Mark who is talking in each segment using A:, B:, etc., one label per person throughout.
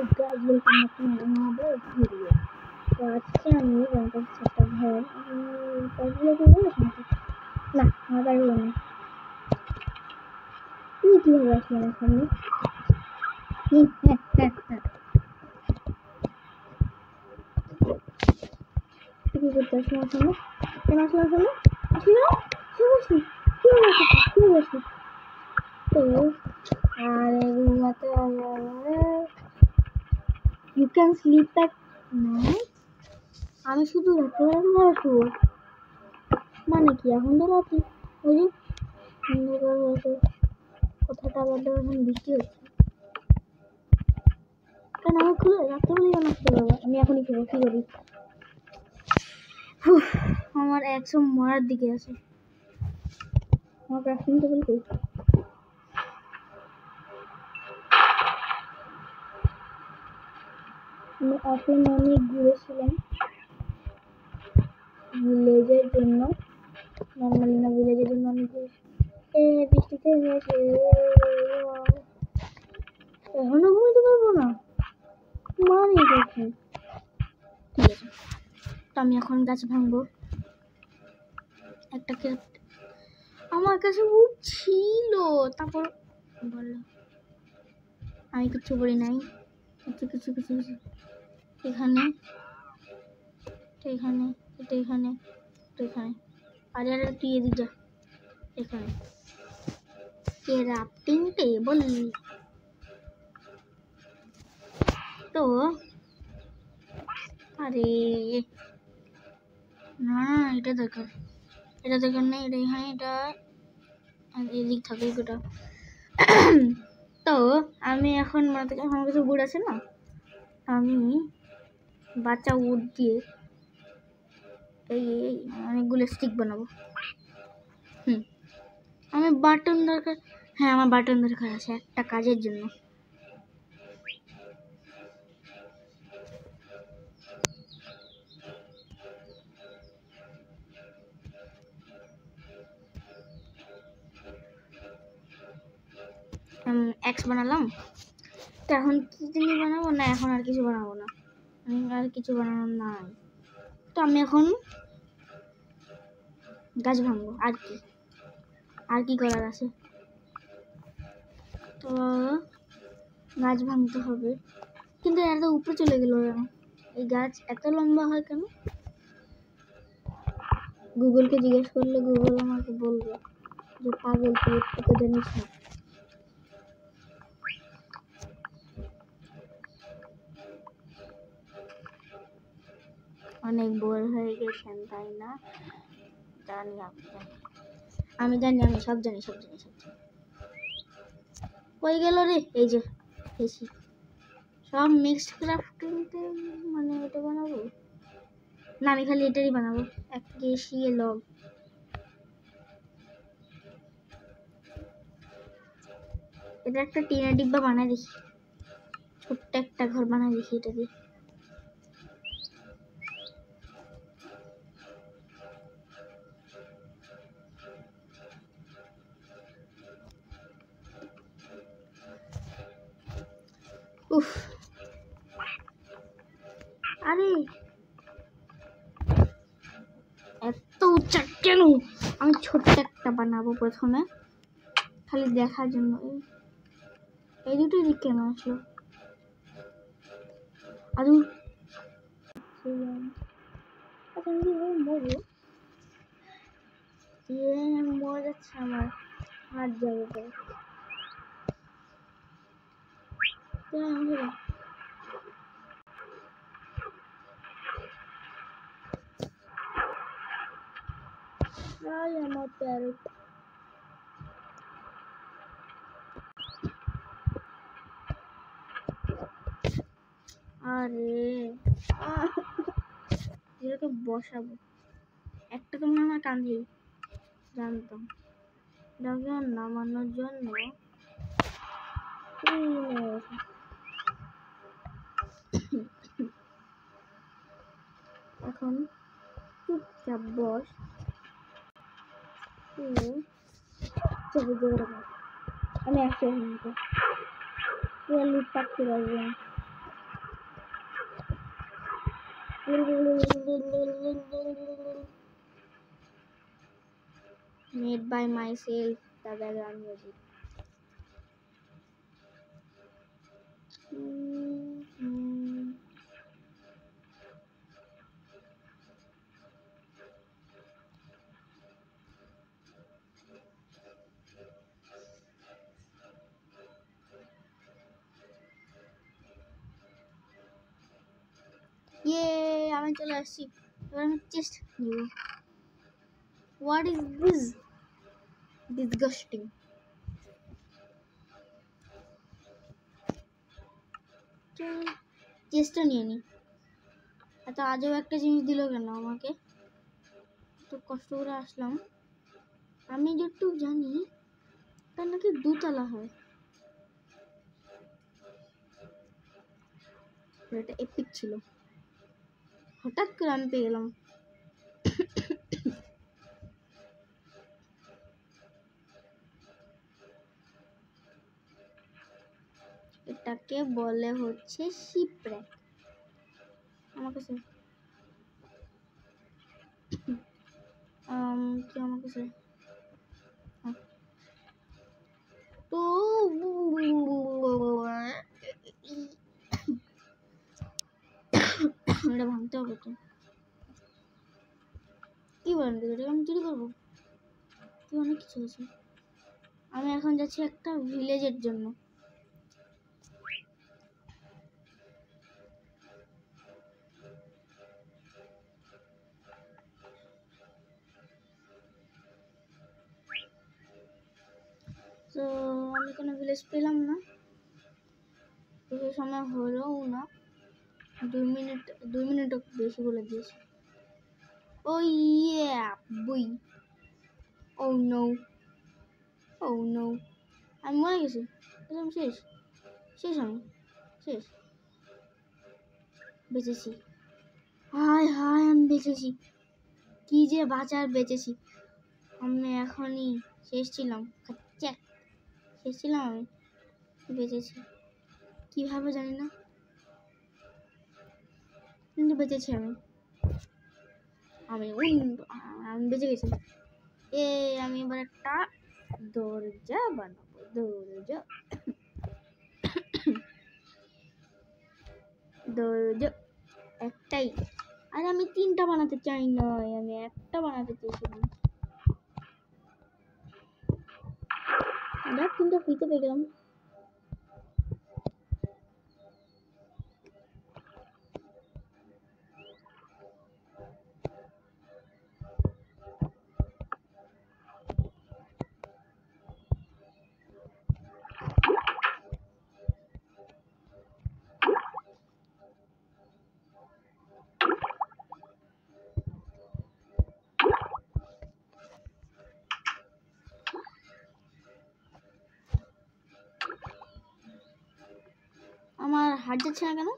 A: Hello guys welcome back to my another video তো আজকে আমি বানাতে একটা ঘর পাজলে কি বলে শুনছি না আমার বাড়ি না তুই কীভাবে আসলি আমার সামনে হুম, হ্যাঁ হ্যাঁ হ্যাঁ তুই কী করতে আসলি আমার সামনে কেন আসলি আমার সামনে আসলি না কীভাবে আসলি কীভাবে আসলি কীভাবে আসলি তো আরে ঘুমাতে you can sleep at night আমি শুধু রাত্রেবেলা শুবো মানে কি, এখন তো রাত্রি ওই যে কথাটা আবার এখন বৃষ্টি হচ্ছে। কেন আমি খুলে রাত্রেবেলায় কেন আসতে পারব আমি এখনই খেবো, কী করি? আমার একশো মরার দিকে আছে। আমার ক্রাফটিং টেবিল কই? এখন অনেক ঘুরেছিলাম ভিলেজের জন্য? নর্মালি না ভিলেজের জন্য এ, বৃষ্টিতে হয়েছে। এখনও ঘুমাতে পারব না? মানে দেখি ঠিক আছে। তো আমি এখন গাছ ভাঙবো। একটা আমার কাছে উট ছিল। তারপর বলল, আমি কিছু বলি নাই। কিছু কিছু কিছু কিছু। এখানে, এটা এখানে এটা এখানে এটা এখানে। আরে আরে তুই এদিক যা, এখানে। ক্রাফটিং টেবল তো, আরে, না, এটা দরকার। এটা দরকার নেই, এটা এখানে, এটা এদিক থাকে গোটা তো, আমি এখন মানে আমার কাছে গুড় আছে না? আমি বাচ্চা উড দিয়ে এই এই অনেকগুলো স্টিক বানাবো। হুম। আমি বাটন দরকার। হ্যাঁ আমার বাটন দরকার আছে একটা কাজের জন্য। এক্স বানালাম। তো এখন কি জিনিস বানাবো? না, এখন আর কিছু বানাবো না। আর কিছু বানানো নাই। তো আমি এখন গাছ ভাঙবো, আর কি? আর কি করার আছে? তো গাছ ভাঙতে হবে। কিন্তু এত উপরে চলে গেল কেন? এই গাছ এত লম্বা হয় কেন? গুগলকে জিজ্ঞেস করলে গুগল আমাকে বলবে যে পাগল তুই জানিস না। অনেক বোর হয়ে গেছেন, তাই না? জানি আমি জানি আমি জানি, আমি সব জানি সব জানি সব জানি। কই গেল রে? এই যে এসি সব মিক্সড ক্রাফটিংতে মানে এটা বানাবো? না, আমি খালি এটারই বানাবো। এক কেসি লগ এটা একটা টিনের ডিব্বা বানাই দেখি। ছোট্ট একটা ঘর বানাই দেখি এটা দিয়ে উফ। আরে। এত উচ্চা কেন? আমি ছোট্ট একটা বানাবো প্রথমে। খালি দেখার জন্য। এই দুটোই দিক কেন আসলো? আর। আচ্ছা আমি মরে যাচ্ছে আমার। হাত যাবে তো Yeah, I am a parrot. আরে এটাকে বসাবো একটা তো মনে হয় কান্দি জানতাম এটাকে নামানোর জন্য। এখন চুপচাপ বস চলে যাবে আমি আসি এখন তো পুরো লুটপাট করে আসব Made by myself, the background music. Mm-hmm. ইয়ে আমি চলে আসছি। এবার আমি চেস্ট নিব। হোয়াট ইজ দিস ডিসগাস্টিং চেষ্টা নিয়ে নি। এত আজও একটা জিনিস দিল কেন আমাকে? তো কষ্ট করে আসলাম। আমি যতটুকু জানি, তার নাকি দুতলা হয়। এটা এপিক ছিল। হঠাৎ করে আমি পেয়ে গেলাম। এটাকে বলে হচ্ছে শিপরেক আমার কাছে আম, কি আমার কাছে? হ্যাঁ। তো এটা ভাঙতে হবে তো। কি বলেন তো এটা আমি চুরি করব? কি অনেক কিছু আছে আমি এখন যাচ্ছি একটা ভিলেজের জন্য। তো আমি কোনো ভিলেজ পেলাম না। সময় হলোও না। দুই মিনিট, দুই মিনিটও বেশি বলে দিয়েছি। ও ইয়ে বুই ও নৌ ও নৌ। আমি মরে গেছি। একদম শেষ। শেষ আমি। শেষ। বেঁচেছি। হায় হায়, আমি বেঁচেছি। কি যে বাঁচার বেঁচেছি। আমি এখনই শেষ ছিলাম। শেষ ছিলাম আমি। বেঁচেছি। কীভাবে জানি না। কিন্তু বেঁচেছি আমি। আমি আমি বেঁচে গেছি। এ, আমি এবার একটা দরজা বানাবো, দরজা। দরজা একটাই। আর আমি তিনটা বানাতে চাই নয়, আমি একটা বানাতে চেয়েছিলাম দেখ তিনটা ফ্রিতে পেয়ে গেলাম। হার্ট যাচ্ছে না কেন?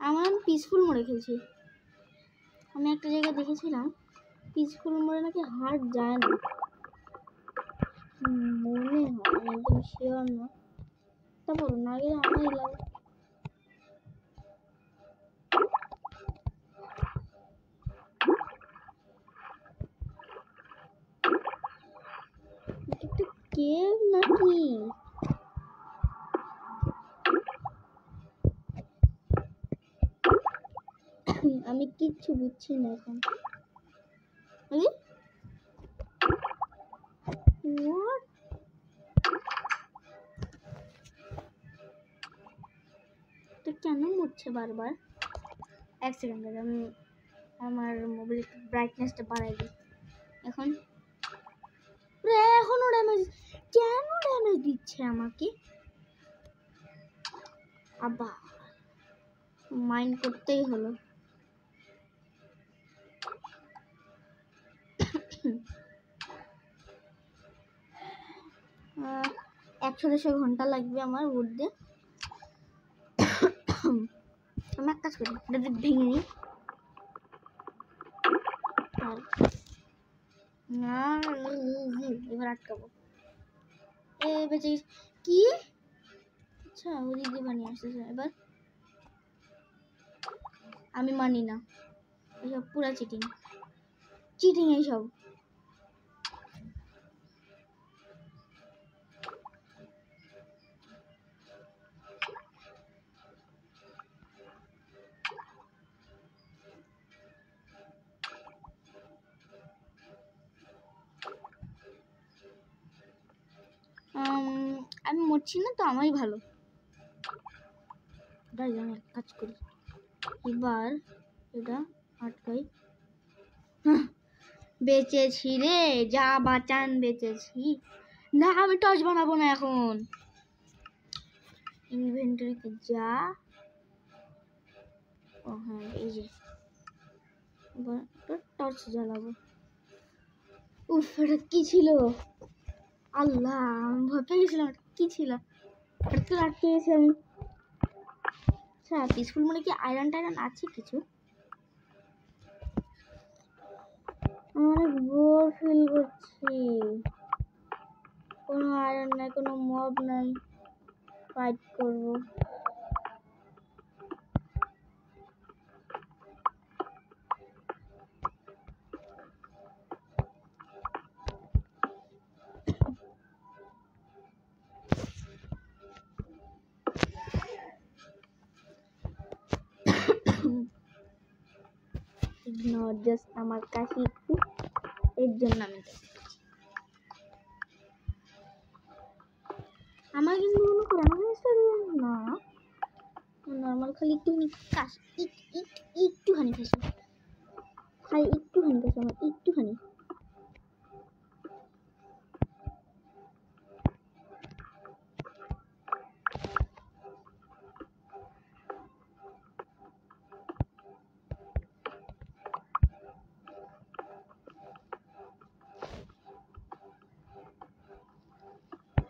A: আমার আমি পিসফুল মোড়ে খেলছি। আমি একটা জায়গায় দেখেছিলাম পিসফুল মোড়ে নাকি হার্ট যায় না। মনে হয় একদম শিওর না। তারপর না গেলে আমারই একটা কেভ নাকি? আমি কিচ্ছু বুঝছি না এখন। আরে What? তো কেন মরছে বারবার? এক সেকেন্ড আমি আমার মোবাইলের ব্রাইটনেসটা বাড়াই দিই। এখন? রে, এখনও ড্যামেজ কেন ড্যামেজ দিচ্ছে আমাকে? আবার মাইন্ড করতেই হলো। একশো দেড়শো ঘণ্টা লাগবে আমার উঠতে আমি এক কাজ করি এটা ভেঙে নিই। আর এবার আটকাবো। এ, বেঁচে। কি? আচ্ছা ওদিক দিয়ে বানিয়ে আসতেছে, এবার? আমি মানি না। এসব পুরা চিটিং চিটিং এইসব মরছি না তো আমারই ভালো। আমি এক কাজ করি। এবার এটা আটকাই। হাহ, বেঁচেছি রে যা বাঁচান বেঁচেছি। না আমি টর্চ বানাবো না এখন। ইনভেন্টরিতে যা। ও হ্যাঁ এই যে। টর্চ জ্বালাবো। উফ এটা কি ছিল? আল্লাহ আমি ভয় পেয়ে গেছিলাম। কি ছিল? একটু আটকে আমি আচ্ছা পিসফুল মনে কি আয়রন টায়রন আছে কিছু? অনেক বোর ফিল করছি। কোনো আয়রন নাই, কোনো মব নাই। ফাইট করব। ইগনোর জাস্ট আমার কাছে একটু এর জন্য আমি আমার কিন্তু কোনো করে আমার না। নর্মাল খালি একটুখানি কাশ একটুখানি খাসি খালি একটুখানি খাসি আমার একটুখানি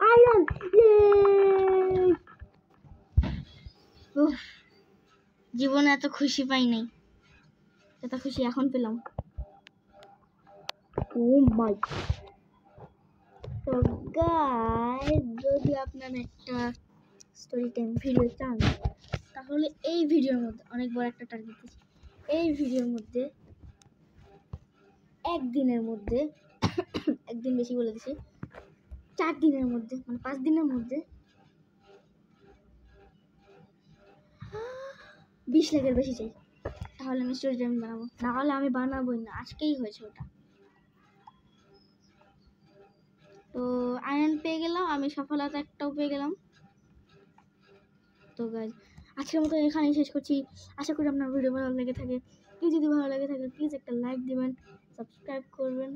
A: আয়রন উফ জীবনে এত খুশি পাই নাই। এত খুশি এখন পেলাম। ও মাই। তো গাইস যদি আপনারা একটা স্টোরি টাইম ভিডিও চান তাহলে এই ভিডিওর মধ্যে অনেক বড় একটা টার্গেট দিচ্ছি এই ভিডিওর মধ্যে একদিনের মধ্যে একদিন বেশি বলে দিছি চার দিনের মধ্যে মানে পাঁচ দিনের মধ্যে বিশ লাখের বেশি চাই। তাহলে আমি স্টোরি টাইম বানাবো। না হলে আমি বানাবোই না। আজকেই হয়েছে ওটা। তো আয়রন পেয়ে গেলাম, আমি সফলতা একটাও পেয়ে গেলাম। তো গাইজ আজকের মতো এখানেই শেষ করছি। আশা করি আপনার ভিডিও ভালো লেগে থাকে। যদি ভালো লেগে থাকে প্লিজ একটা লাইক দিবেন সাবস্ক্রাইব করবেন।